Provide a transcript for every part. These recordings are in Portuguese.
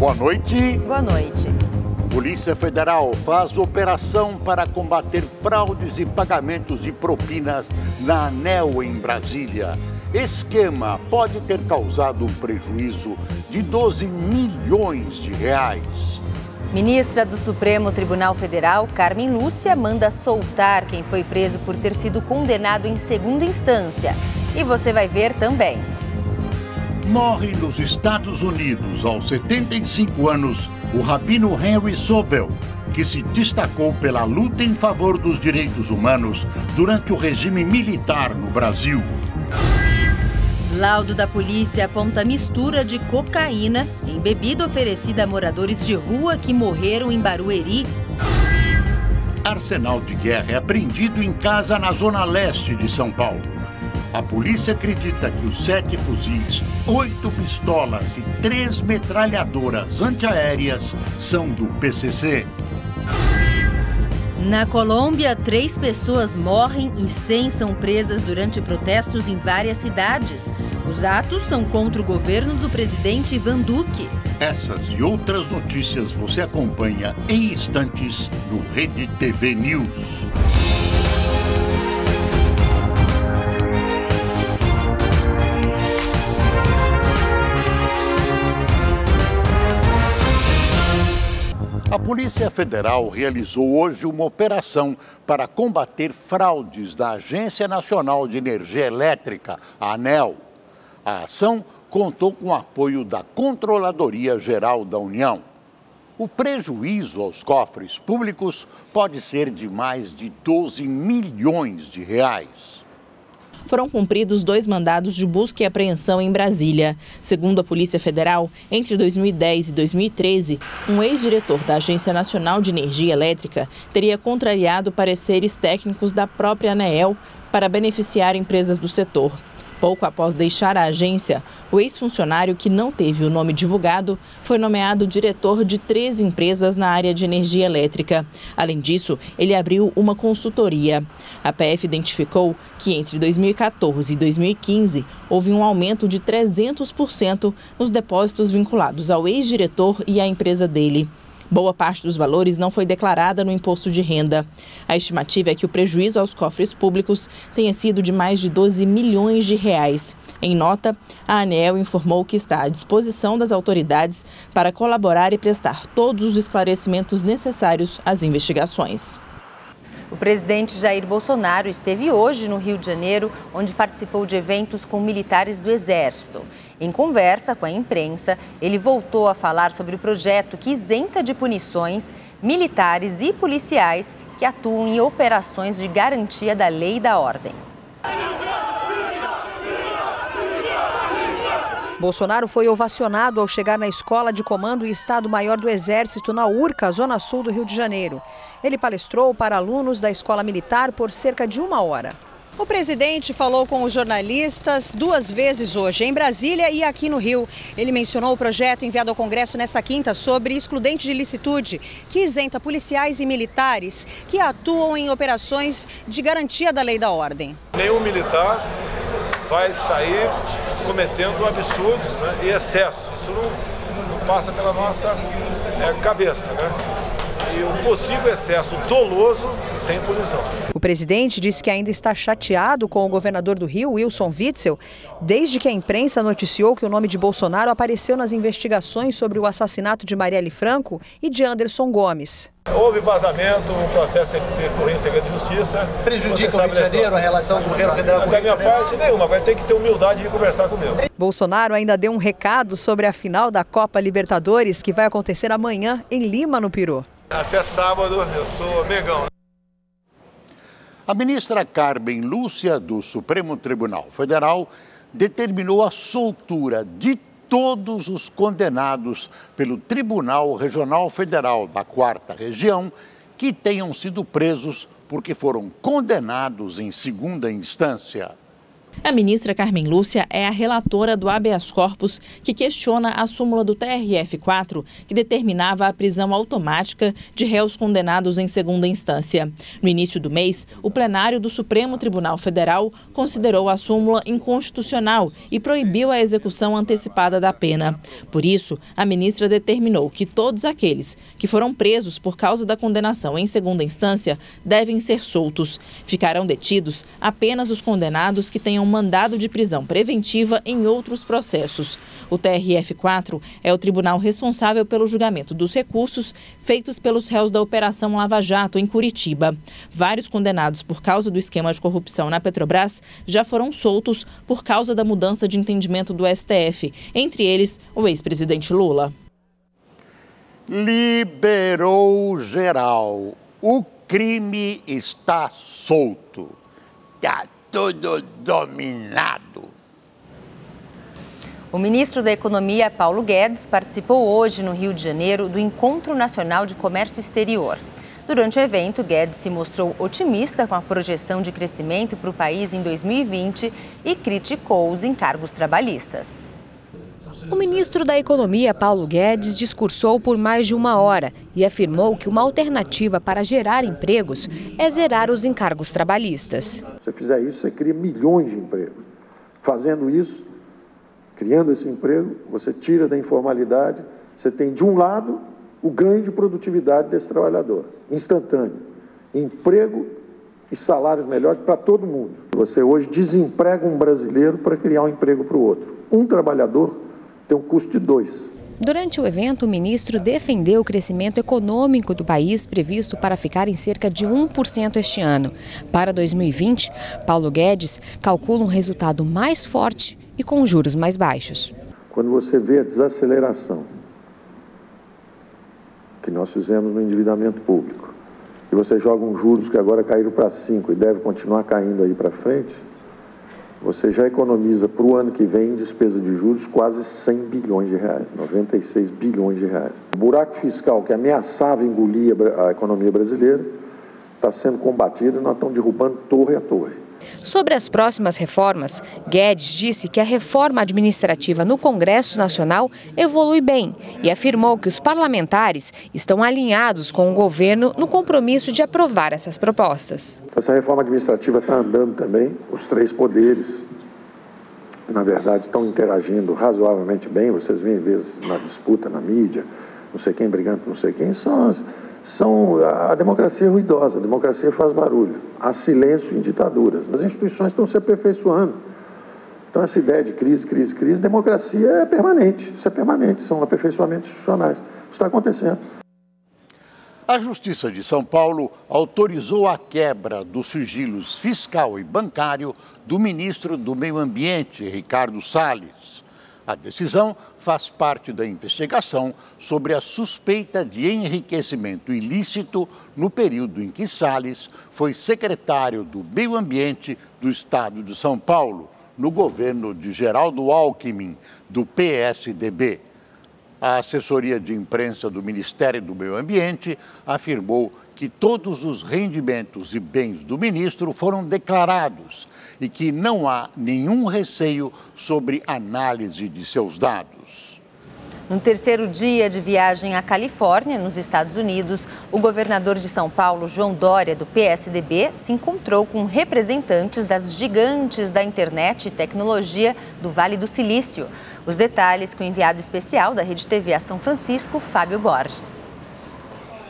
Boa noite. Boa noite. Polícia Federal faz operação para combater fraudes e pagamentos de propinas na ANEL em Brasília. Esquema pode ter causado um prejuízo de 12 milhões de reais. Ministra do Supremo Tribunal Federal, Carmen Lúcia, manda soltar quem foi preso por ter sido condenado em segunda instância. E você vai ver também. Morre nos Estados Unidos aos 75 anos o rabino Henry Sobel, que se destacou pela luta em favor dos direitos humanos durante o regime militar no Brasil. Laudo da polícia aponta mistura de cocaína em bebida oferecida a moradores de rua que morreram em Barueri. Arsenal de guerra é apreendido em casa na zona leste de São Paulo. A polícia acredita que os sete fuzis, oito pistolas e três metralhadoras antiaéreas são do PCC. Na Colômbia, três pessoas morrem e 100 são presas durante protestos em várias cidades. Os atos são contra o governo do presidente Ivan Duque. Essas e outras notícias você acompanha em instantes no Rede TV News. Polícia Federal realizou hoje uma operação para combater fraudes da Agência Nacional de Energia Elétrica, a ANEL. A ação contou com o apoio da Controladoria Geral da União. O prejuízo aos cofres públicos pode ser de mais de 12 milhões de reais foram cumpridos dois mandados de busca e apreensão em Brasília. Segundo a Polícia Federal, entre 2010 e 2013, um ex-diretor da Agência Nacional de Energia Elétrica teria contrariado pareceres técnicos da própria ANEEL para beneficiar empresas do setor. Pouco após deixar a agência, o ex-funcionário, que não teve o nome divulgado, foi nomeado diretor de três empresas na área de energia elétrica. Além disso, ele abriu uma consultoria. A PF identificou que entre 2014 e 2015 houve um aumento de 300% nos depósitos vinculados ao ex-diretor e à empresa dele. Boa parte dos valores não foi declarada no imposto de renda. A estimativa é que o prejuízo aos cofres públicos tenha sido de mais de 12 milhões de reais. Em nota, a ANEL informou que está à disposição das autoridades para colaborar e prestar todos os esclarecimentos necessários às investigações. O presidente Jair Bolsonaro esteve hoje no Rio de Janeiro, onde participou de eventos com militares do Exército. Em conversa com a imprensa, ele voltou a falar sobre o projeto que isenta de punições militares e policiais que atuam em operações de garantia da lei e da ordem. Bolsonaro foi ovacionado ao chegar na Escola de Comando e Estado-Maior do Exército, na Urca, zona sul do Rio de Janeiro. Ele palestrou para alunos da Escola Militar por cerca de uma hora. O presidente falou com os jornalistas duas vezes hoje, em Brasília e aqui no Rio. Ele mencionou o projeto enviado ao Congresso nesta quinta sobre excludente de licitude, que isenta policiais e militares que atuam em operações de garantia da lei da ordem. Nenhum militar vai sair cometendo absurdos né, e excessos. Isso não, não passa pela nossa é, cabeça. Né? E o possível excesso doloso tem punição. O presidente disse que ainda está chateado com o governador do Rio, Wilson Witzel, desde que a imprensa noticiou que o nome de Bolsonaro apareceu nas investigações sobre o assassinato de Marielle Franco e de Anderson Gomes. Houve vazamento, o processo correu em segredo de justiça. Prejudica o Rio de Janeiro, a relação do governo federal com o Da minha parte, nenhuma. Vai ter que ter humildade de conversar comigo. Bolsonaro ainda deu um recado sobre a final da Copa Libertadores, que vai acontecer amanhã em Lima, no Peru. Até sábado, eu sou Megão. A ministra Carmen Lúcia, do Supremo Tribunal Federal, determinou a soltura de todos os condenados pelo Tribunal Regional Federal da Quarta Região que tenham sido presos porque foram condenados em segunda instância. A ministra Carmen Lúcia é a relatora do habeas corpus que questiona a súmula do TRF-4 que determinava a prisão automática de réus condenados em segunda instância. No início do mês, o plenário do Supremo Tribunal Federal considerou a súmula inconstitucional e proibiu a execução antecipada da pena. Por isso, a ministra determinou que todos aqueles que foram presos por causa da condenação em segunda instância devem ser soltos. Ficarão detidos apenas os condenados que tenham mandado de prisão preventiva em outros processos. O TRF4 é o tribunal responsável pelo julgamento dos recursos feitos pelos réus da Operação Lava Jato em Curitiba. Vários condenados por causa do esquema de corrupção na Petrobras já foram soltos por causa da mudança de entendimento do STF, entre eles o ex-presidente Lula. Liberou geral. O crime está solto. Tudo dominado. O ministro da Economia, Paulo Guedes, participou hoje no Rio de Janeiro do Encontro Nacional de Comércio Exterior. Durante o evento, Guedes se mostrou otimista com a projeção de crescimento para o país em 2020 e criticou os encargos trabalhistas. O ministro da Economia, Paulo Guedes, discursou por mais de uma hora e afirmou que uma alternativa para gerar empregos é zerar os encargos trabalhistas. Se você fizer isso, você cria milhões de empregos. Fazendo isso, criando esse emprego, você tira da informalidade, você tem de um lado o ganho de produtividade desse trabalhador, instantâneo. Emprego e salários melhores para todo mundo. Você hoje desemprega um brasileiro para criar um emprego para o outro. Um trabalhador tem um custo de dois. Durante o evento, o ministro defendeu o crescimento econômico do país previsto para ficar em cerca de 1% este ano. Para 2020, Paulo Guedes calcula um resultado mais forte e com juros mais baixos. Quando você vê a desaceleração que nós fizemos no endividamento público, e você joga uns juros que agora caíram para 5 e deve continuar caindo aí para frente, você já economiza para o ano que vem em despesa de juros quase 100 bilhões de reais, 96 bilhões de reais. O buraco fiscal que ameaçava engolir a economia brasileira está sendo combatido e nós estamos derrubando torre a torre. Sobre as próximas reformas, Guedes disse que a reforma administrativa no Congresso Nacional evolui bem e afirmou que os parlamentares estão alinhados com o governo no compromisso de aprovar essas propostas. Essa reforma administrativa está andando também, os três poderes, na verdade, estão interagindo razoavelmente bem. Vocês veem, vezes, na disputa na mídia, não sei quem brigando com não sei quem, são as são a democracia é ruidosa, a democracia faz barulho, há silêncio em ditaduras. As instituições estão se aperfeiçoando. Então essa ideia de crise, crise, crise, democracia é permanente, isso é permanente, são aperfeiçoamentos institucionais. Isso está acontecendo. A Justiça de São Paulo autorizou a quebra dos sigilos fiscal e bancário do ministro do Meio Ambiente, Ricardo Salles. A decisão faz parte da investigação sobre a suspeita de enriquecimento ilícito no período em que Salles foi secretário do Meio Ambiente do Estado de São Paulo, no governo de Geraldo Alckmin, do PSDB. A assessoria de imprensa do Ministério do Meio Ambiente afirmou que todos os rendimentos e bens do ministro foram declarados e que não há nenhum receio sobre análise de seus dados. No terceiro dia de viagem à Califórnia, nos Estados Unidos, o governador de São Paulo, João Dória, do PSDB, se encontrou com representantes das gigantes da internet e tecnologia do Vale do Silício. Os detalhes com o enviado especial da Rede TV a São Francisco, Fábio Borges.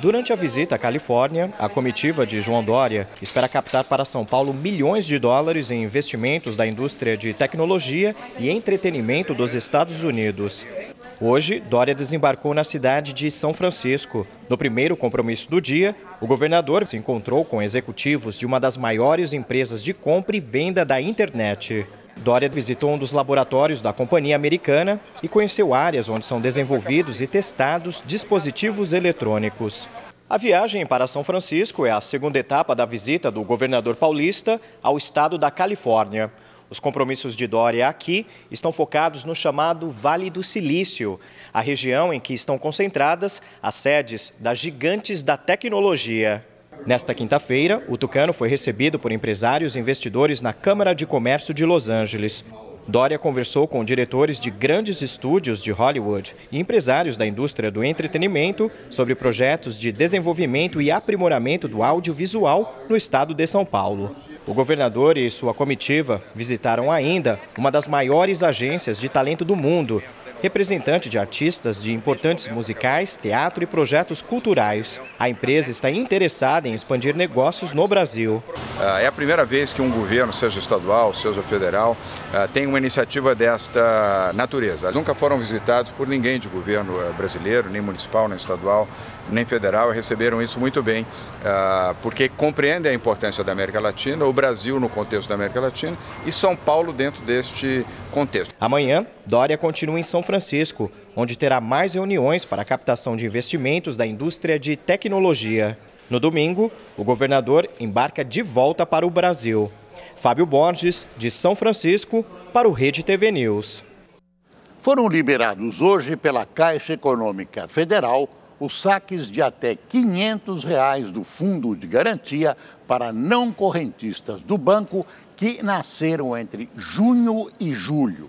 Durante a visita à Califórnia, a comitiva de João Dória espera captar para São Paulo milhões de dólares em investimentos da indústria de tecnologia e entretenimento dos Estados Unidos. Hoje, Dória desembarcou na cidade de São Francisco. No primeiro compromisso do dia, o governador se encontrou com executivos de uma das maiores empresas de compra e venda da internet. Dória visitou um dos laboratórios da companhia americana e conheceu áreas onde são desenvolvidos e testados dispositivos eletrônicos. A viagem para São Francisco é a segunda etapa da visita do governador paulista ao estado da Califórnia. Os compromissos de Dória aqui estão focados no chamado Vale do Silício, a região em que estão concentradas as sedes das gigantes da tecnologia. Nesta quinta-feira, o Tucano foi recebido por empresários e investidores na Câmara de Comércio de Los Angeles. Dória conversou com diretores de grandes estúdios de Hollywood e empresários da indústria do entretenimento sobre projetos de desenvolvimento e aprimoramento do audiovisual no estado de São Paulo. O governador e sua comitiva visitaram ainda uma das maiores agências de talento do mundo representante de artistas de importantes musicais, teatro e projetos culturais. A empresa está interessada em expandir negócios no Brasil. É a primeira vez que um governo, seja estadual, seja federal, eh, tem uma iniciativa desta natureza. Nunca foram visitados por ninguém de governo eh, brasileiro, nem municipal, nem estadual, nem federal, receberam isso muito bem, eh, porque compreendem a importância da América Latina, o Brasil no contexto da América Latina e São Paulo dentro deste contexto. Amanhã, Dória continua em São Francisco, onde terá mais reuniões para a captação de investimentos da indústria de tecnologia. No domingo, o governador embarca de volta para o Brasil. Fábio Borges, de São Francisco, para o Rede TV News. Foram liberados hoje pela Caixa Econômica Federal os saques de até 500 reais do Fundo de Garantia para não correntistas do banco que nasceram entre junho e julho.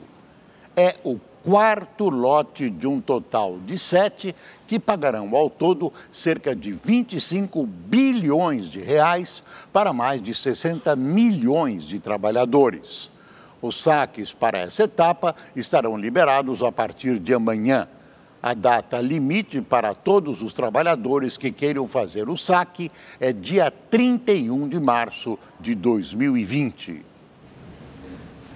É o quarto lote de um total de sete que pagarão ao todo cerca de 25 bilhões de reais para mais de 60 milhões de trabalhadores. Os saques para essa etapa estarão liberados a partir de amanhã. A data limite para todos os trabalhadores que queiram fazer o saque é dia 31 de março de 2020.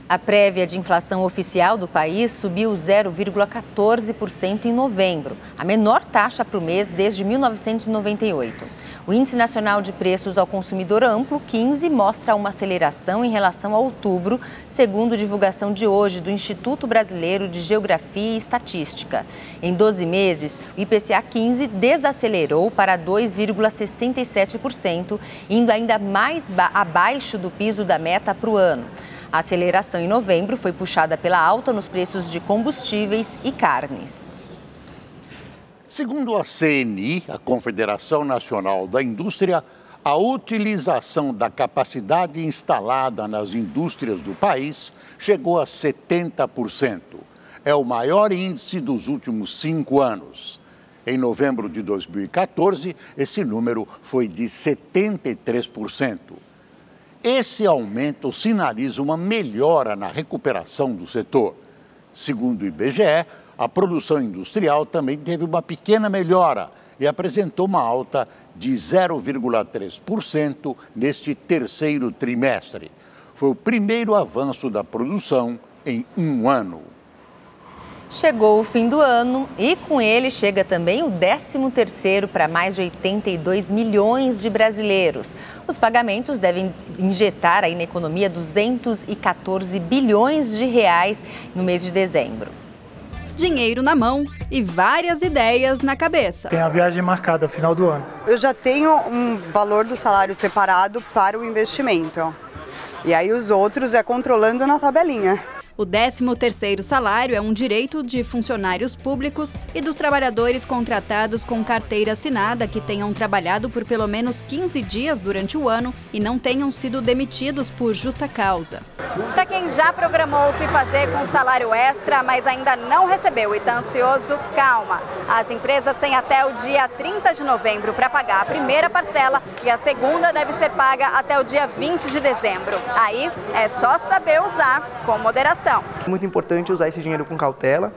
A prévia de inflação oficial do país subiu 0,14% em novembro, a menor taxa para o mês desde 1998. O Índice Nacional de Preços ao Consumidor Amplo, 15, mostra uma aceleração em relação a outubro, segundo divulgação de hoje do Instituto Brasileiro de Geografia e Estatística. Em 12 meses, o IPCA 15 desacelerou para 2,67%, indo ainda mais abaixo do piso da meta para o ano. A aceleração em novembro foi puxada pela alta nos preços de combustíveis e carnes. Segundo a CNI, a Confederação Nacional da Indústria, a utilização da capacidade instalada nas indústrias do país chegou a 70%. É o maior índice dos últimos cinco anos. Em novembro de 2014, esse número foi de 73%. Esse aumento sinaliza uma melhora na recuperação do setor. Segundo o IBGE, a produção industrial também teve uma pequena melhora e apresentou uma alta de 0,3% neste terceiro trimestre. Foi o primeiro avanço da produção em um ano. Chegou o fim do ano e com ele chega também o 13º para mais de 82 milhões de brasileiros. Os pagamentos devem injetar aí na economia 214 bilhões de reais no mês de dezembro dinheiro na mão e várias ideias na cabeça. Tem a viagem marcada final do ano. Eu já tenho um valor do salário separado para o investimento. E aí os outros é controlando na tabelinha. O 13º salário é um direito de funcionários públicos e dos trabalhadores contratados com carteira assinada que tenham trabalhado por pelo menos 15 dias durante o ano e não tenham sido demitidos por justa causa. Para quem já programou o que fazer com salário extra, mas ainda não recebeu e está ansioso, calma. As empresas têm até o dia 30 de novembro para pagar a primeira parcela e a segunda deve ser paga até o dia 20 de dezembro. Aí é só saber usar com moderação. É muito importante usar esse dinheiro com cautela,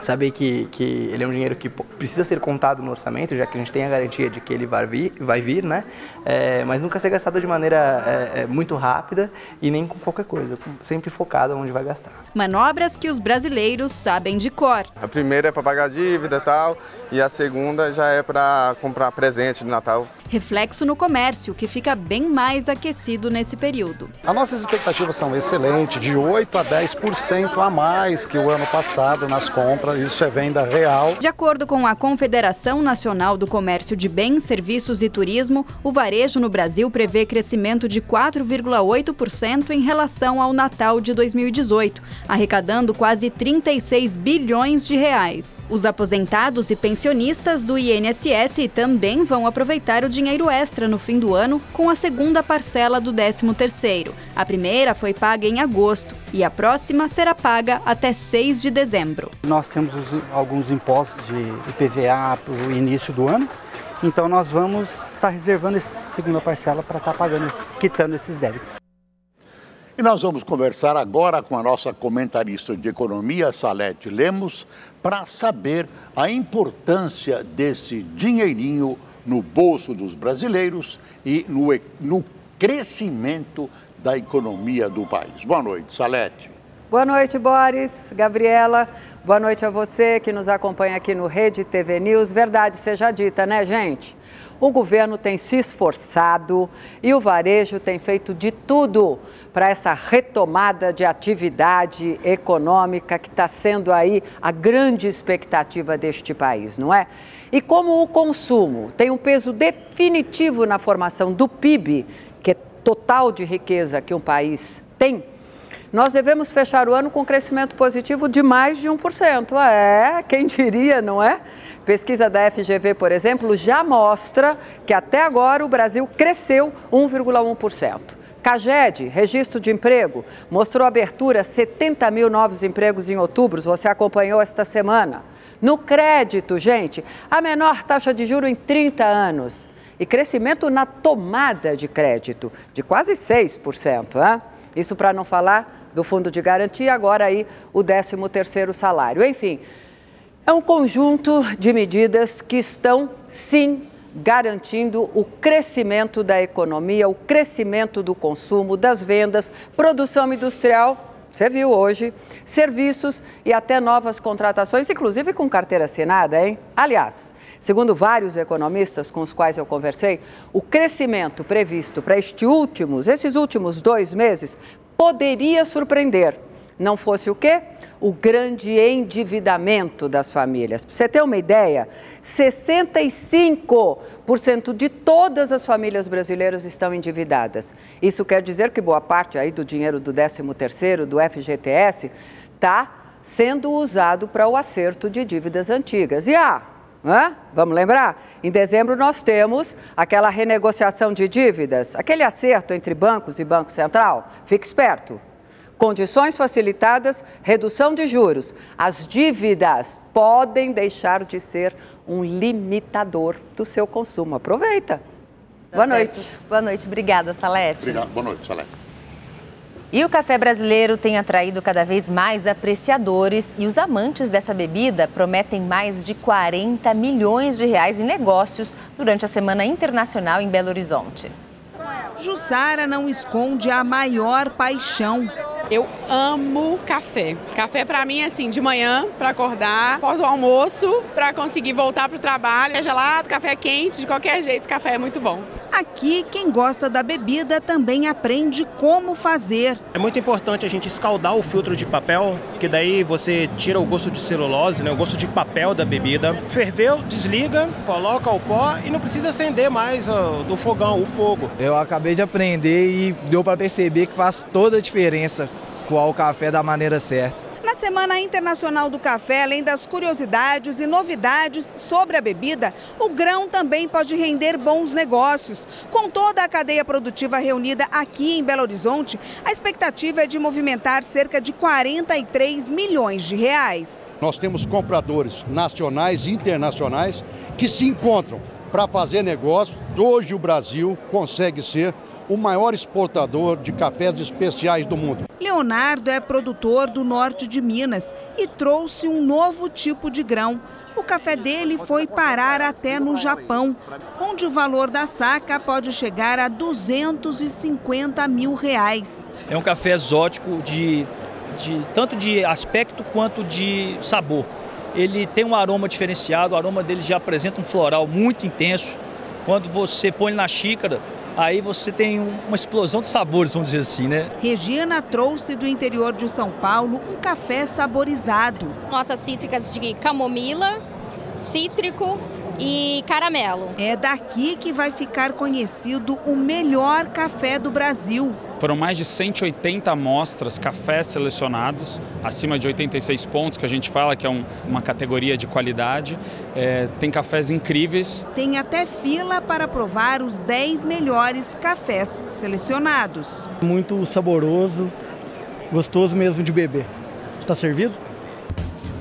saber que, que ele é um dinheiro que precisa ser contado no orçamento, já que a gente tem a garantia de que ele vai vir, vai vir né? É, mas nunca ser gastado de maneira é, é muito rápida e nem com qualquer coisa, sempre focado onde vai gastar. Manobras que os brasileiros sabem de cor. A primeira é para pagar dívida e tal, e a segunda já é para comprar presente de Natal reflexo no comércio, que fica bem mais aquecido nesse período. As nossas expectativas são excelentes, de 8 a 10% a mais que o ano passado nas compras compra, isso é venda real. De acordo com a Confederação Nacional do Comércio de Bens, Serviços e Turismo, o varejo no Brasil prevê crescimento de 4,8% em relação ao Natal de 2018, arrecadando quase 36 bilhões de reais. Os aposentados e pensionistas do INSS também vão aproveitar o dinheiro extra no fim do ano com a segunda parcela do 13º. A primeira foi paga em agosto e a próxima será paga até 6 de dezembro. Nós temos os, alguns impostos de IPVA para o início do ano, então nós vamos estar tá reservando essa segunda parcela para estar tá pagando, quitando esses débitos. E nós vamos conversar agora com a nossa comentarista de economia, Salete Lemos, para saber a importância desse dinheirinho no bolso dos brasileiros e no, no crescimento da economia do país. Boa noite, Salete. Boa noite, Boris, Gabriela. Boa noite a você que nos acompanha aqui no Rede TV News. Verdade seja dita, né, gente? O governo tem se esforçado e o varejo tem feito de tudo para essa retomada de atividade econômica que está sendo aí a grande expectativa deste país, não é? E como o consumo tem um peso definitivo na formação do PIB, que é total de riqueza que um país tem, nós devemos fechar o ano com crescimento positivo de mais de 1%. É, quem diria, não é? Pesquisa da FGV, por exemplo, já mostra que até agora o Brasil cresceu 1,1%. Caged, registro de emprego, mostrou abertura 70 mil novos empregos em outubro, você acompanhou esta semana. No crédito, gente, a menor taxa de juro em 30 anos. E crescimento na tomada de crédito, de quase 6%. Hein? Isso para não falar do fundo de garantia, agora aí o 13º salário. Enfim, é um conjunto de medidas que estão, sim, garantindo o crescimento da economia, o crescimento do consumo, das vendas, produção industrial, você viu hoje, serviços e até novas contratações, inclusive com carteira assinada, hein? Aliás, segundo vários economistas com os quais eu conversei, o crescimento previsto para estes últimos, esses últimos dois meses, poderia surpreender. Não fosse o quê? O grande endividamento das famílias. Para você ter uma ideia, 65% de todas as famílias brasileiras estão endividadas. Isso quer dizer que boa parte aí do dinheiro do 13º, do FGTS, está sendo usado para o acerto de dívidas antigas. E ah, Hã? Vamos lembrar? Em dezembro nós temos aquela renegociação de dívidas, aquele acerto entre bancos e Banco Central. Fique esperto. Condições facilitadas, redução de juros. As dívidas podem deixar de ser um limitador do seu consumo. Aproveita. Tá Boa certo. noite. Boa noite. Obrigada, Salete. Obrigado. Boa noite, Salete. E o café brasileiro tem atraído cada vez mais apreciadores e os amantes dessa bebida prometem mais de 40 milhões de reais em negócios durante a Semana Internacional em Belo Horizonte. Jussara não esconde a maior paixão. Eu amo café. Café para mim assim, de manhã para acordar, após o almoço, para conseguir voltar para o trabalho. É gelado, café quente, de qualquer jeito, café é muito bom. Aqui, quem gosta da bebida também aprende como fazer. É muito importante a gente escaldar o filtro de papel, que daí você tira o gosto de celulose, né, o gosto de papel da bebida. Ferveu, desliga, coloca o pó e não precisa acender mais uh, do fogão, o fogo. Eu acabei de aprender e deu para perceber que faz toda a diferença coar o café da maneira certa. Na Semana Internacional do Café, além das curiosidades e novidades sobre a bebida, o grão também pode render bons negócios. Com toda a cadeia produtiva reunida aqui em Belo Horizonte, a expectativa é de movimentar cerca de 43 milhões de reais. Nós temos compradores nacionais e internacionais que se encontram para fazer negócio. Hoje o Brasil consegue ser o maior exportador de cafés especiais do mundo. Leonardo é produtor do norte de Minas e trouxe um novo tipo de grão. O café dele foi parar até no Japão, onde o valor da saca pode chegar a 250 mil reais. É um café exótico de, de tanto de aspecto quanto de sabor. Ele tem um aroma diferenciado, o aroma dele já apresenta um floral muito intenso. Quando você põe na xícara, aí você tem uma explosão de sabores, vamos dizer assim, né? Regina trouxe do interior de São Paulo um café saborizado. Notas cítricas de camomila, cítrico e caramelo. É daqui que vai ficar conhecido o melhor café do Brasil. Foram mais de 180 amostras, cafés selecionados, acima de 86 pontos, que a gente fala que é um, uma categoria de qualidade. É, tem cafés incríveis. Tem até fila para provar os 10 melhores cafés selecionados. Muito saboroso, gostoso mesmo de beber. Está servido?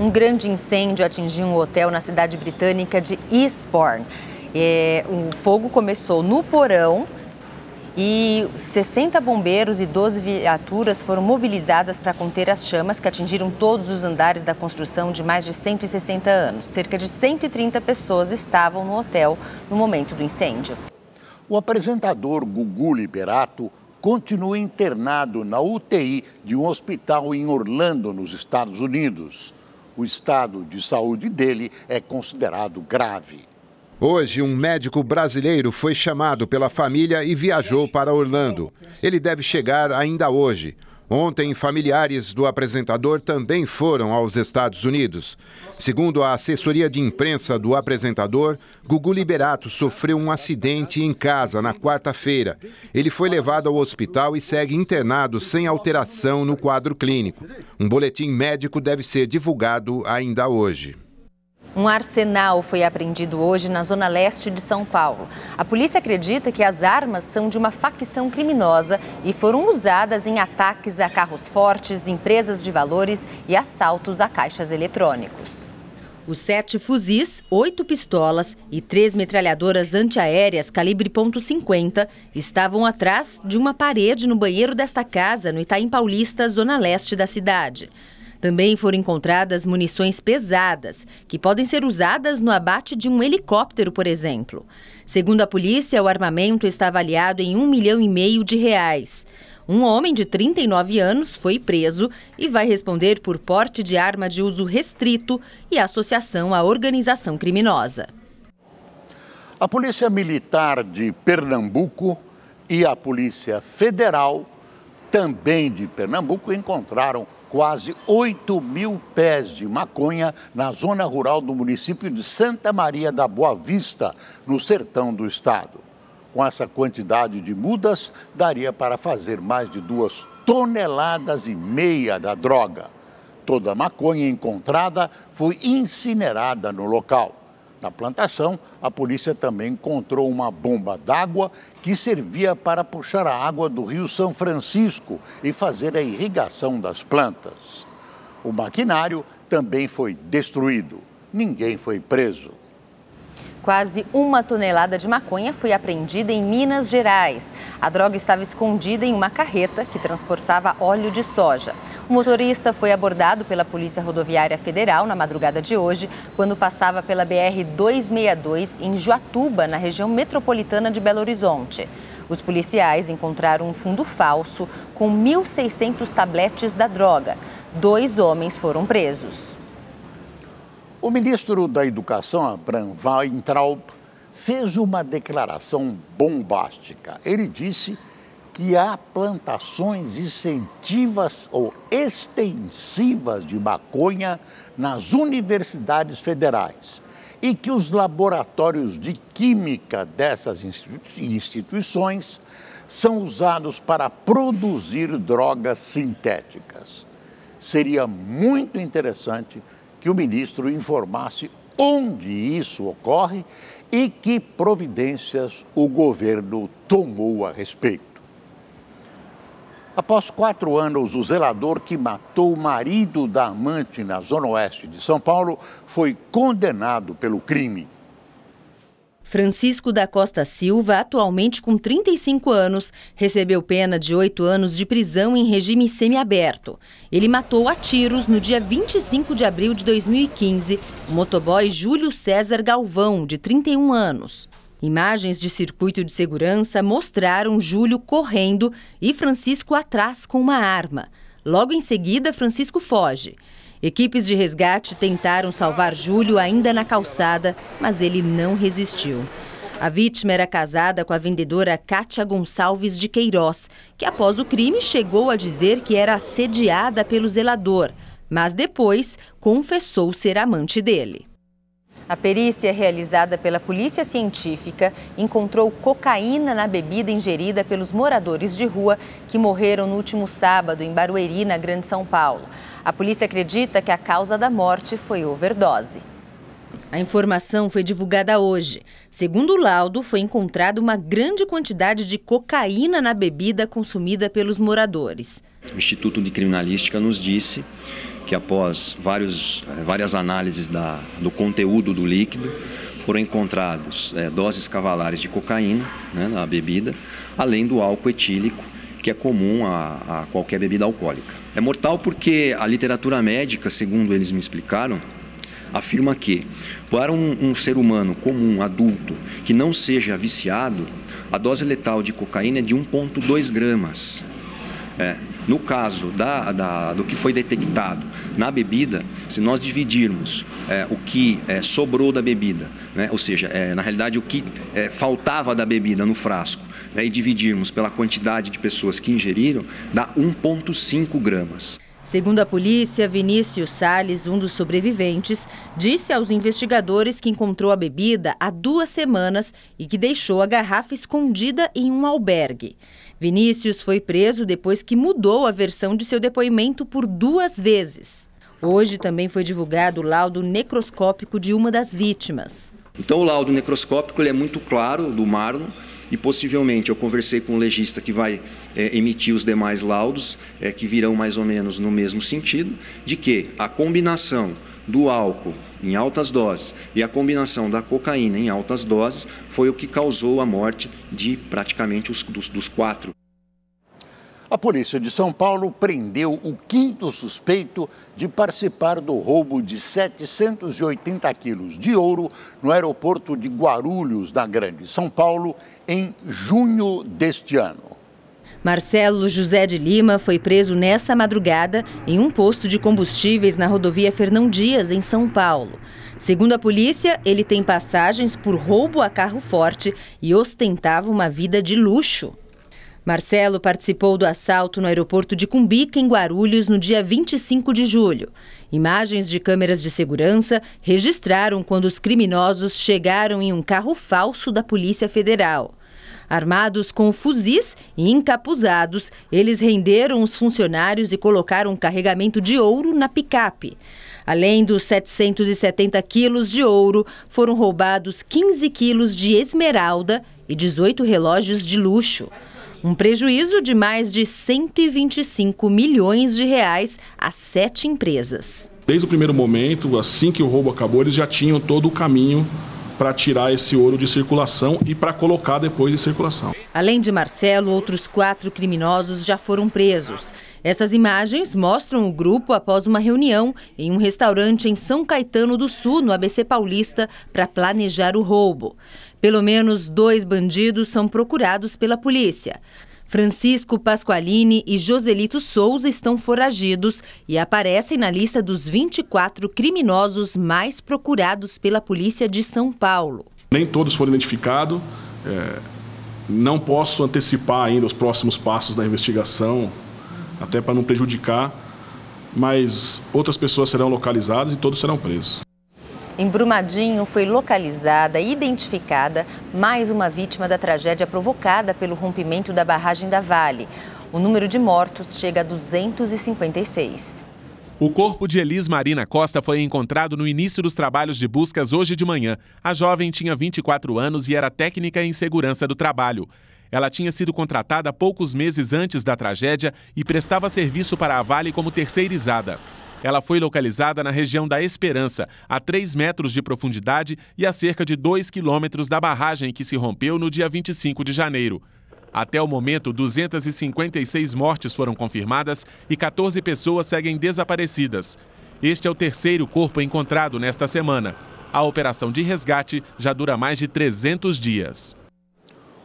Um grande incêndio atingiu um hotel na cidade britânica de Eastbourne. É, o fogo começou no porão e 60 bombeiros e 12 viaturas foram mobilizadas para conter as chamas que atingiram todos os andares da construção de mais de 160 anos. Cerca de 130 pessoas estavam no hotel no momento do incêndio. O apresentador Gugu Liberato continua internado na UTI de um hospital em Orlando, nos Estados Unidos o estado de saúde dele é considerado grave. Hoje, um médico brasileiro foi chamado pela família e viajou para Orlando. Ele deve chegar ainda hoje. Ontem, familiares do apresentador também foram aos Estados Unidos. Segundo a assessoria de imprensa do apresentador, Gugu Liberato sofreu um acidente em casa na quarta-feira. Ele foi levado ao hospital e segue internado sem alteração no quadro clínico. Um boletim médico deve ser divulgado ainda hoje. Um arsenal foi apreendido hoje na zona leste de São Paulo. A polícia acredita que as armas são de uma facção criminosa e foram usadas em ataques a carros fortes, empresas de valores e assaltos a caixas eletrônicos. Os sete fuzis, oito pistolas e três metralhadoras antiaéreas calibre .50 estavam atrás de uma parede no banheiro desta casa, no Itaim Paulista, zona leste da cidade. Também foram encontradas munições pesadas, que podem ser usadas no abate de um helicóptero, por exemplo. Segundo a polícia, o armamento está avaliado em um milhão e meio de reais. Um homem de 39 anos foi preso e vai responder por porte de arma de uso restrito e associação à organização criminosa. A Polícia Militar de Pernambuco e a Polícia Federal, também de Pernambuco, encontraram quase 8 mil pés de maconha na zona rural do município de Santa Maria da Boa Vista, no sertão do estado. Com essa quantidade de mudas, daria para fazer mais de duas toneladas e meia da droga. Toda a maconha encontrada foi incinerada no local. Na plantação, a polícia também encontrou uma bomba d'água que servia para puxar a água do rio São Francisco e fazer a irrigação das plantas. O maquinário também foi destruído. Ninguém foi preso. Quase uma tonelada de maconha foi apreendida em Minas Gerais. A droga estava escondida em uma carreta que transportava óleo de soja. O motorista foi abordado pela Polícia Rodoviária Federal na madrugada de hoje, quando passava pela BR-262 em Joatuba, na região metropolitana de Belo Horizonte. Os policiais encontraram um fundo falso com 1.600 tabletes da droga. Dois homens foram presos. O ministro da Educação, Abraham Weintraub, fez uma declaração bombástica. Ele disse que há plantações incentivas ou extensivas de maconha nas universidades federais e que os laboratórios de química dessas instituições são usados para produzir drogas sintéticas. Seria muito interessante que o ministro informasse onde isso ocorre e que providências o governo tomou a respeito. Após quatro anos, o zelador que matou o marido da amante na zona oeste de São Paulo foi condenado pelo crime. Francisco da Costa Silva, atualmente com 35 anos, recebeu pena de oito anos de prisão em regime semiaberto. Ele matou a tiros no dia 25 de abril de 2015 o motoboy Júlio César Galvão, de 31 anos. Imagens de circuito de segurança mostraram Júlio correndo e Francisco atrás com uma arma. Logo em seguida, Francisco foge. Equipes de resgate tentaram salvar Júlio ainda na calçada, mas ele não resistiu. A vítima era casada com a vendedora Kátia Gonçalves de Queiroz, que após o crime chegou a dizer que era assediada pelo zelador, mas depois confessou ser amante dele. A perícia realizada pela Polícia Científica encontrou cocaína na bebida ingerida pelos moradores de rua que morreram no último sábado em Barueri, na Grande São Paulo. A polícia acredita que a causa da morte foi overdose. A informação foi divulgada hoje. Segundo o laudo, foi encontrada uma grande quantidade de cocaína na bebida consumida pelos moradores. O Instituto de Criminalística nos disse que após vários, eh, várias análises da, do conteúdo do líquido, foram encontrados é, doses cavalares de cocaína né, na bebida, além do álcool etílico, que é comum a, a qualquer bebida alcoólica. É mortal porque a literatura médica, segundo eles me explicaram, afirma que para um, um, ser humano comum, adulto, que não seja viciado, a dose letal de cocaína é de 1,2 gramas. É, no caso da, da, do que foi detectado na bebida, se nós dividirmos é, o que é, sobrou da bebida, né, ou seja, é, na realidade o que é, faltava da bebida no frasco, né, e dividirmos pela quantidade de pessoas que ingeriram, dá 1,5 gramas. Segundo a polícia, Vinícius Sales, um dos sobreviventes, disse aos investigadores que encontrou a bebida há duas semanas e que deixou a garrafa escondida em um albergue. Vinícius foi preso depois que mudou a versão de seu depoimento por duas vezes. Hoje também foi divulgado o laudo necroscópico de uma das vítimas. Então o laudo necroscópico é muito claro do Marlon e possivelmente eu conversei com o legista que vai é, emitir os demais laudos, é, que virão mais ou menos no mesmo sentido, de que a combinação do álcool em altas doses e a combinação da cocaína em altas doses foi o que causou a morte de praticamente os dos, dos quatro. A polícia de São Paulo prendeu o quinto suspeito de participar do roubo de 780 quilos de ouro no aeroporto de Guarulhos, na Grande São Paulo, em junho deste ano. Marcelo José de Lima foi preso nessa madrugada em um posto de combustíveis na rodovia Fernão Dias, em São Paulo. Segundo a polícia, ele tem passagens por roubo a carro forte e ostentava uma vida de luxo. Marcelo participou do assalto no aeroporto de Cumbica, em Guarulhos, no dia 25 de julho. Imagens de câmeras de segurança registraram quando os criminosos chegaram em um carro falso da Polícia Federal. Armados com fuzis e encapuzados, eles renderam os funcionários e colocaram um carregamento de ouro na picape. Além dos 770 quilos de ouro, foram roubados 15 quilos de esmeralda e 18 relógios de luxo. Um prejuízo de mais de 125 milhões de reais a sete empresas. Desde o primeiro momento, assim que o roubo acabou, eles já tinham todo o caminho para tirar esse ouro de circulação e para colocar depois de circulação. Além de Marcelo, outros quatro criminosos já foram presos. Essas imagens mostram o grupo após uma reunião em um restaurante em São Caetano do Sul, no ABC Paulista, para planejar o roubo. Pelo menos dois bandidos são procurados pela polícia. Francisco Pasqualini e Joselito Souza estão foragidos e aparecem na lista dos 24 criminosos mais procurados pela polícia de São Paulo. Nem todos foram identificados. É, não posso antecipar ainda os próximos passos da investigação, até para não prejudicar, mas outras pessoas serão localizadas e todos serão presos. Em Brumadinho foi localizada e identificada mais uma vítima da tragédia provocada pelo rompimento da barragem da Vale. O número de mortos chega a 256. O corpo de Elis Marina Costa foi encontrado no início dos trabalhos de buscas hoje de manhã. A jovem tinha 24 anos e era técnica em segurança do trabalho. Ela tinha sido contratada poucos meses antes da tragédia e prestava serviço para a Vale como terceirizada. Ela foi localizada na região da Esperança, a 3 metros de profundidade e a cerca de 2 quilômetros da barragem que se rompeu no dia 25 de janeiro. Até o momento, 256 mortes foram confirmadas e 14 pessoas seguem desaparecidas. Este é o terceiro corpo encontrado nesta semana. A operação de resgate já dura mais de 300 dias.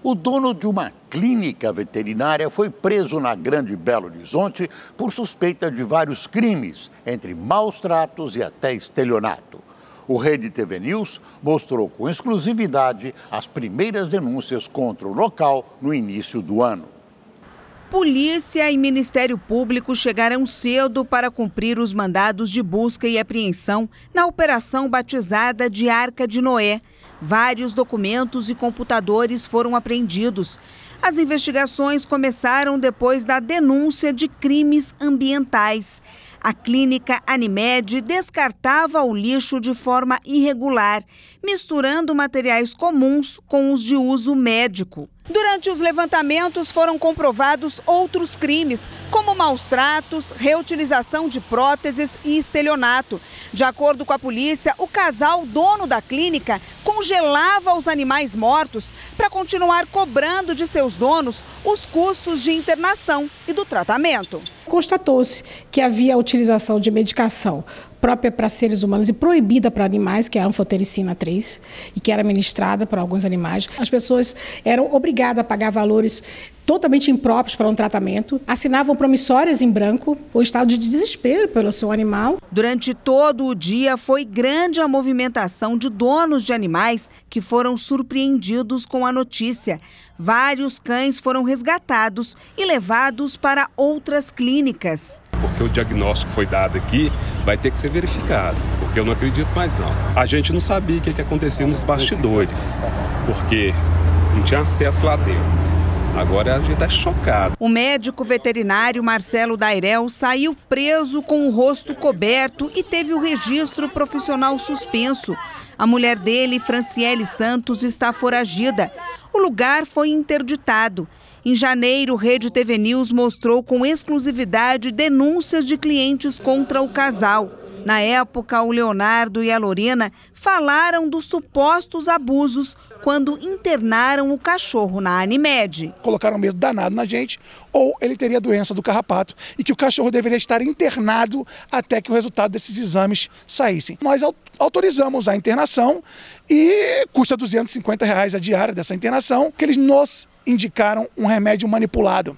O dono de uma clínica veterinária foi preso na Grande Belo Horizonte por suspeita de vários crimes, entre maus tratos e até estelionato. O Rede TV News mostrou com exclusividade as primeiras denúncias contra o local no início do ano. Polícia e Ministério Público chegaram cedo para cumprir os mandados de busca e apreensão na operação batizada de Arca de Noé. Vários documentos e computadores foram apreendidos. As investigações começaram depois da denúncia de crimes ambientais. A clínica Animed descartava o lixo de forma irregular, misturando materiais comuns com os de uso médico. Durante os levantamentos foram comprovados outros crimes, como maus tratos, reutilização de próteses e estelionato. De acordo com a polícia, o casal dono da clínica congelava os animais mortos para continuar cobrando de seus donos os custos de internação e do tratamento. Constatou-se que havia utilização de medicação própria para seres humanos e proibida para animais, que é a anfotericina 3, e que era administrada para alguns animais. As pessoas eram obrigadas a pagar valores totalmente impróprios para um tratamento, assinavam promissórias em branco, o estado de desespero pelo seu animal. Durante todo o dia foi grande a movimentação de donos de animais que foram surpreendidos com a notícia. Vários cães foram resgatados e levados para outras clínicas. Porque o diagnóstico foi dado aqui, vai ter que ser verificado, porque eu não acredito mais não. A gente não sabia o que, que acontecia nos bastidores, porque não tinha acesso lá dentro. Agora a gente está chocado. O médico veterinário Marcelo Dairel saiu preso com o rosto coberto e teve o registro profissional suspenso. A mulher dele, Franciele Santos, está foragida. O lugar foi interditado. Em janeiro, Rede TV News mostrou com exclusividade denúncias de clientes contra o casal. Na época, o Leonardo e a Lorena falaram dos supostos abusos quando internaram o cachorro na Animed. Colocaram medo danado na gente, ou ele teria doença do carrapato e que o cachorro deveria estar internado até que o resultado desses exames saíssem. Nós autorizamos a internação e custa 250 reais a diária dessa internação, que eles nos indicaram um remédio manipulado.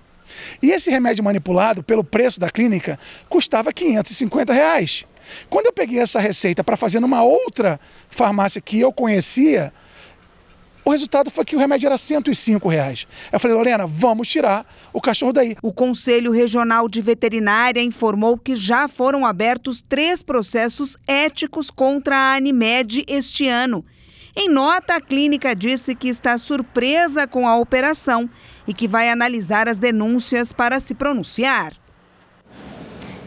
E esse remédio manipulado, pelo preço da clínica, custava 550 reais. Quando eu peguei essa receita para fazer numa outra farmácia que eu conhecia, o resultado foi que o remédio era 105 reais. Eu falei, Lorena, vamos tirar o cachorro daí. O Conselho Regional de Veterinária informou que já foram abertos três processos éticos contra a Animed este ano. Em nota, a clínica disse que está surpresa com a operação e que vai analisar as denúncias para se pronunciar.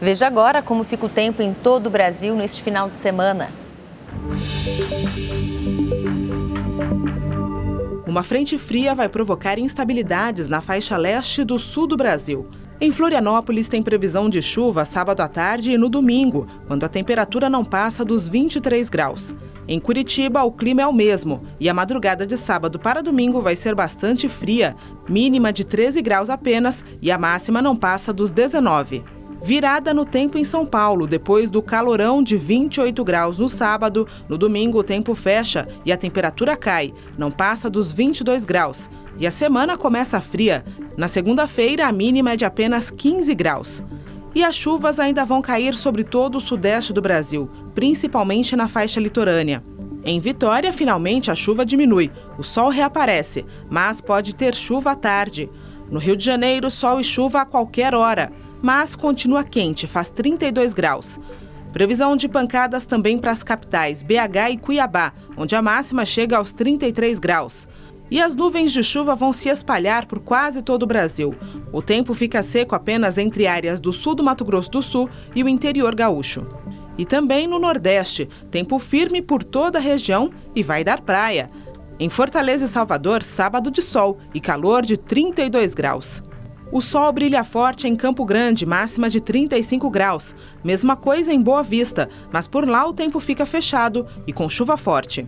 Veja agora como fica o tempo em todo o Brasil neste final de semana. Uma frente fria vai provocar instabilidades na faixa leste do sul do Brasil. Em Florianópolis tem previsão de chuva sábado à tarde e no domingo, quando a temperatura não passa dos 23 graus. Em Curitiba, o clima é o mesmo e a madrugada de sábado para domingo vai ser bastante fria, mínima de 13 graus apenas e a máxima não passa dos 19. Virada no tempo em São Paulo, depois do calorão de 28 graus no sábado, no domingo o tempo fecha e a temperatura cai, não passa dos 22 graus. E a semana começa fria. Na segunda-feira, a mínima é de apenas 15 graus. E as chuvas ainda vão cair sobre todo o sudeste do Brasil, principalmente na faixa litorânea. Em Vitória, finalmente a chuva diminui, o sol reaparece, mas pode ter chuva à tarde. No Rio de Janeiro, sol e chuva a qualquer hora mas continua quente, faz 32 graus. Previsão de pancadas também para as capitais BH e Cuiabá, onde a máxima chega aos 33 graus. E as nuvens de chuva vão se espalhar por quase todo o Brasil. O tempo fica seco apenas entre áreas do sul do Mato Grosso do Sul e o interior gaúcho. E também no Nordeste, tempo firme por toda a região e vai dar praia. Em Fortaleza e Salvador, sábado de sol e calor de 32 graus. O sol brilha forte em Campo Grande, máxima de 35 graus. Mesma coisa em Boa Vista, mas por lá o tempo fica fechado e com chuva forte.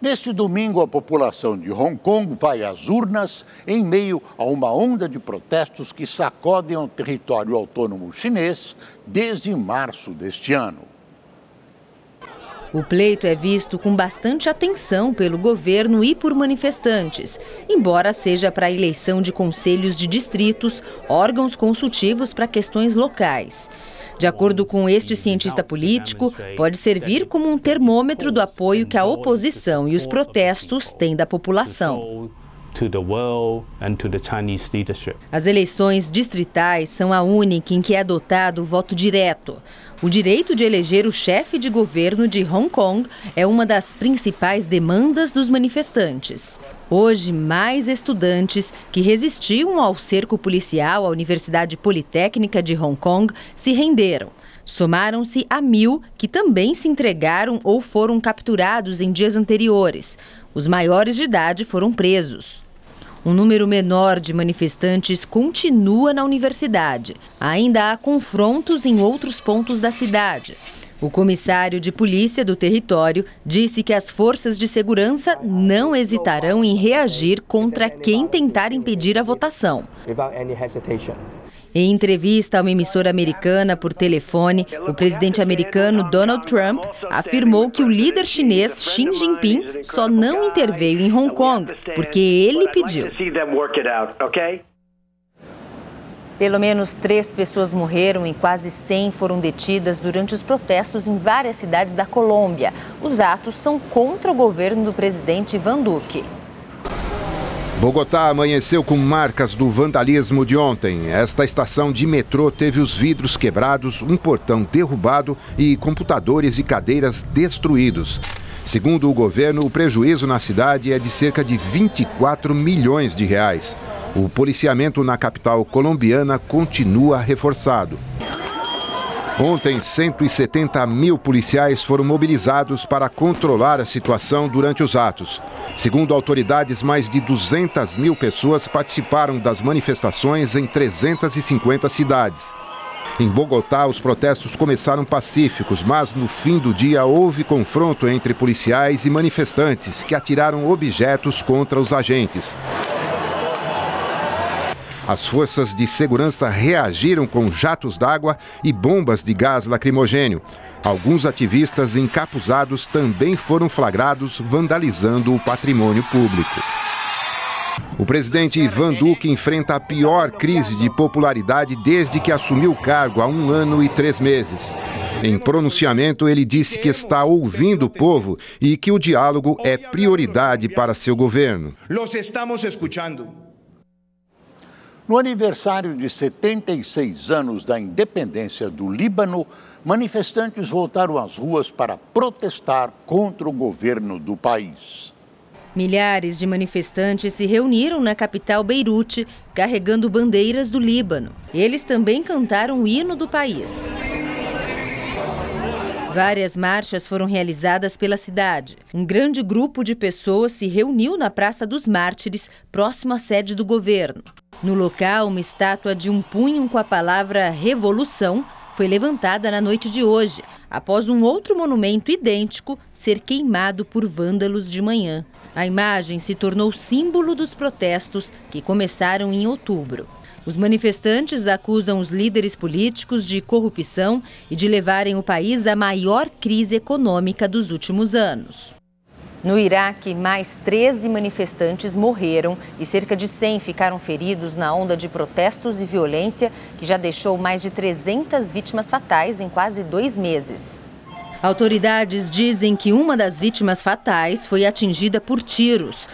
Neste domingo, a população de Hong Kong vai às urnas em meio a uma onda de protestos que sacodem o território autônomo chinês desde março deste ano. O pleito é visto com bastante atenção pelo governo e por manifestantes, embora seja para a eleição de conselhos de distritos, órgãos consultivos para questões locais. De acordo com este cientista político, pode servir como um termômetro do apoio que a oposição e os protestos têm da população. As eleições distritais são a única em que é adotado o voto direto. O direito de eleger o chefe de governo de Hong Kong é uma das principais demandas dos manifestantes. Hoje, mais estudantes que resistiam ao cerco policial à Universidade Politécnica de Hong Kong se renderam. Somaram-se a mil que também se entregaram ou foram capturados em dias anteriores. Os maiores de idade foram presos. Um número menor de manifestantes continua na universidade. Ainda há confrontos em outros pontos da cidade. O comissário de polícia do território disse que as forças de segurança não hesitarão em reagir contra quem tentar impedir a votação. Em entrevista a uma emissora americana por telefone, o presidente americano Donald Trump afirmou que o líder chinês Xi Jinping só não interveio em Hong Kong porque ele pediu. Pelo menos três pessoas morreram e quase 100 foram detidas durante os protestos em várias cidades da Colômbia. Os atos são contra o governo do presidente Ivan Duque. Bogotá amanheceu com marcas do vandalismo de ontem. Esta estação de metrô teve os vidros quebrados, um portão derrubado e computadores e cadeiras destruídos. Segundo o governo, o prejuízo na cidade é de cerca de 24 milhões de reais. O policiamento na capital colombiana continua reforçado. Ontem, 170 mil policiais foram mobilizados para controlar a situação durante os atos. Segundo autoridades, mais de 200 mil pessoas participaram das manifestações em 350 cidades. Em Bogotá, os protestos começaram pacíficos, mas no fim do dia houve confronto entre policiais e manifestantes que atiraram objetos contra os agentes. As forças de segurança reagiram com jatos d'água e bombas de gás lacrimogênio. Alguns ativistas encapuzados também foram flagrados vandalizando o patrimônio público. O presidente Ivan Duque enfrenta a pior crise de popularidade desde que assumiu o cargo há um ano e três meses. Em pronunciamento, ele disse que está ouvindo o povo e que o diálogo é prioridade para seu governo. Los estamos escuchando. No aniversário de 76 anos da independência do Líbano, manifestantes voltaram às ruas para protestar contra o governo do país. Milhares de manifestantes se reuniram na capital Beirute, carregando bandeiras do Líbano. Eles também cantaram o hino do país. Várias marchas foram realizadas pela cidade. Um grande grupo de pessoas se reuniu na Praça dos Mártires, próximo à sede do governo. No local, uma estátua de um punho com a palavra revolução foi levantada na noite de hoje, após um outro monumento idêntico ser queimado por vândalos de manhã. A imagem se tornou símbolo dos protestos que começaram em outubro. Os manifestantes acusam os líderes políticos de corrupção e de levarem o país à maior crise econômica dos últimos anos. No Iraque, mais 13 manifestantes morreram e cerca de 100 ficaram feridos na onda de protestos e violência que já deixou mais de 300 vítimas fatais em quase dois meses. Autoridades dizem que uma das vítimas fatais foi atingida por tiros.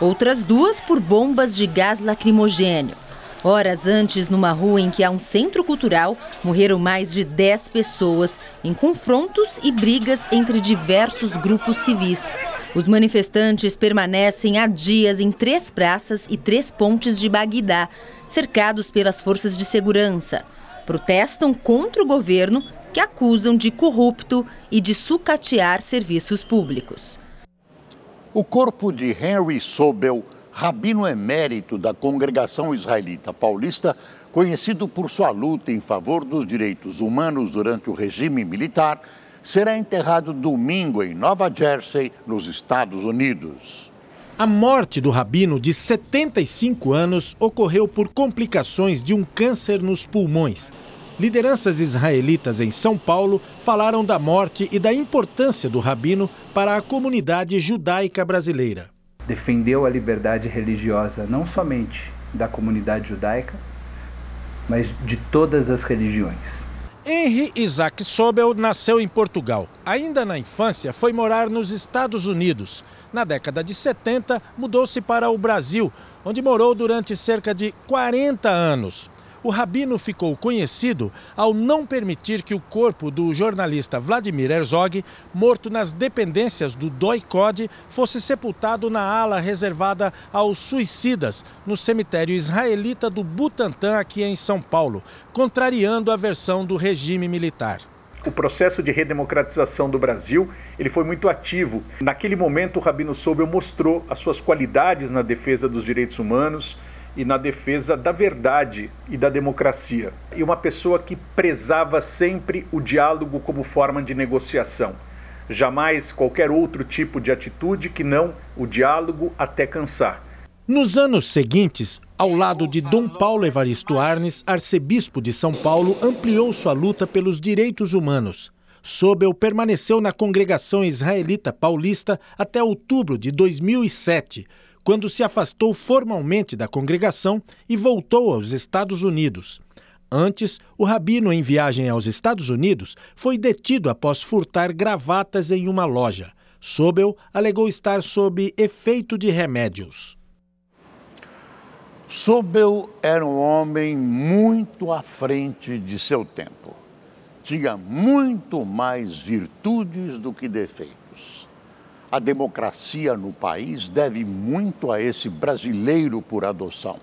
Outras duas por bombas de gás lacrimogênio. Horas antes, numa rua em que há um centro cultural, morreram mais de 10 pessoas em confrontos e brigas entre diversos grupos civis. Os manifestantes permanecem há dias em três praças e três pontes de Bagdá, cercados pelas forças de segurança. Protestam contra o governo, que acusam de corrupto e de sucatear serviços públicos. O corpo de Henry Sobel rabino emérito da congregação israelita paulista, conhecido por sua luta em favor dos direitos humanos durante o regime militar, será enterrado domingo em Nova Jersey, nos Estados Unidos. A morte do rabino, de 75 anos, ocorreu por complicações de um câncer nos pulmões. Lideranças israelitas em São Paulo falaram da morte e da importância do rabino para a comunidade judaica brasileira defendeu a liberdade religiosa não somente da comunidade judaica, mas de todas as religiões. Henry Isaac Sobel nasceu em Portugal. Ainda na infância, foi morar nos Estados Unidos. Na década de 70, mudou-se para o Brasil, onde morou durante cerca de 40 anos. O rabino ficou conhecido ao não permitir que o corpo do jornalista Vladimir Herzog, morto nas dependências do DOI-COD, fosse sepultado na ala reservada aos suicidas, no cemitério israelita do Butantã, aqui em São Paulo, contrariando a versão do regime militar. O processo de redemocratização do Brasil ele foi muito ativo. Naquele momento, o Rabino Sobel mostrou as suas qualidades na defesa dos direitos humanos, e na defesa da verdade e da democracia. E uma pessoa que prezava sempre o diálogo como forma de negociação. Jamais qualquer outro tipo de atitude que não o diálogo até cansar. Nos anos seguintes, ao lado de Dom Paulo Evaristo Arnes, arcebispo de São Paulo, ampliou sua luta pelos direitos humanos. Sobel permaneceu na congregação israelita paulista até outubro de 2007 quando se afastou formalmente da congregação e voltou aos Estados Unidos. Antes, o rabino, em viagem aos Estados Unidos, foi detido após furtar gravatas em uma loja. Sobel alegou estar sob efeito de remédios. Sobel era um homem muito à frente de seu tempo. Tinha muito mais virtudes do que defeitos. A democracia no país deve muito a esse brasileiro por adoção.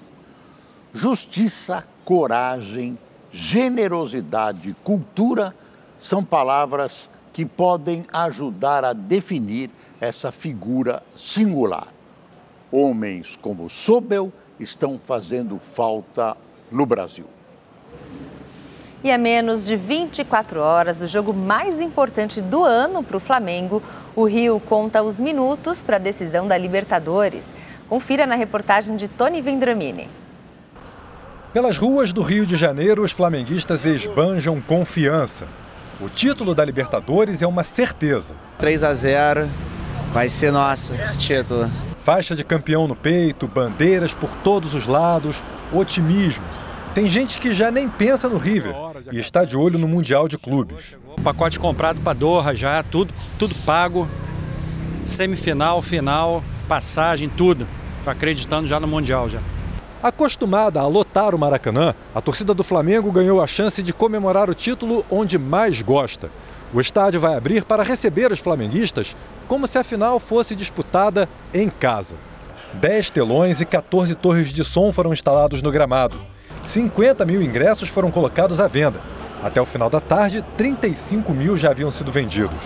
Justiça, coragem, generosidade, cultura são palavras que podem ajudar a definir essa figura singular. Homens como Sobel estão fazendo falta no Brasil. E a menos de 24 horas do jogo mais importante do ano para o Flamengo, o Rio conta os minutos para a decisão da Libertadores. Confira na reportagem de Tony Vendramini. Pelas ruas do Rio de Janeiro, os flamenguistas esbanjam confiança. O título da Libertadores é uma certeza. 3 a 0 vai ser nosso esse título. Faixa de campeão no peito, bandeiras por todos os lados, otimismo. Tem gente que já nem pensa no River e está de olho no Mundial de Clubes. Pacote comprado para Doha já, tudo, tudo pago. Semifinal, final, passagem, tudo. Acreditando já no Mundial já. Acostumada a lotar o Maracanã, a torcida do Flamengo ganhou a chance de comemorar o título onde mais gosta. O estádio vai abrir para receber os flamenguistas como se a final fosse disputada em casa. 10 telões e 14 torres de som foram instalados no gramado. 50 mil ingressos foram colocados à venda. Até o final da tarde, 35 mil já haviam sido vendidos.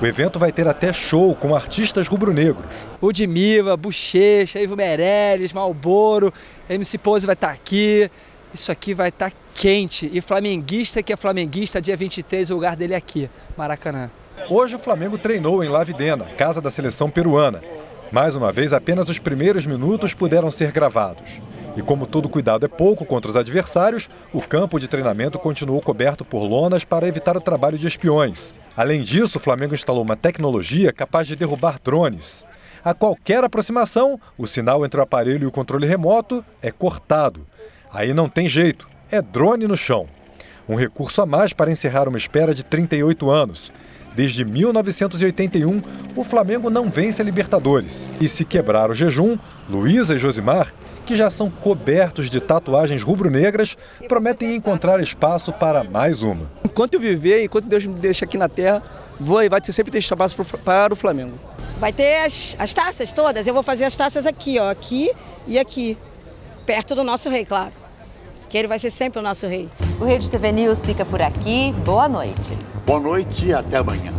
O evento vai ter até show com artistas rubro-negros. O de Miva, Bochecha, Ivo Meirelles, Malboro, MC Pose vai estar aqui. Isso aqui vai estar quente. E flamenguista que é flamenguista, dia 23, o lugar dele é aqui, Maracanã. Hoje o Flamengo treinou em Lavidena, casa da seleção peruana. Mais uma vez, apenas os primeiros minutos puderam ser gravados. E como todo cuidado é pouco contra os adversários, o campo de treinamento continuou coberto por lonas para evitar o trabalho de espiões. Além disso, o Flamengo instalou uma tecnologia capaz de derrubar drones. A qualquer aproximação, o sinal entre o aparelho e o controle remoto é cortado. Aí não tem jeito, é drone no chão. Um recurso a mais para encerrar uma espera de 38 anos. Desde 1981, o Flamengo não vence a Libertadores. E se quebrar o jejum, Luísa e Josimar que já são cobertos de tatuagens rubro-negras, prometem encontrar espaço para mais uma. Enquanto eu viver, enquanto Deus me deixa aqui na terra, vou e vai ter sempre ter espaço para o Flamengo. Vai ter as, as taças todas, eu vou fazer as taças aqui, ó, aqui e aqui, perto do nosso rei, claro. Que ele vai ser sempre o nosso rei. O Rede TV News fica por aqui. Boa noite. Boa noite e até amanhã.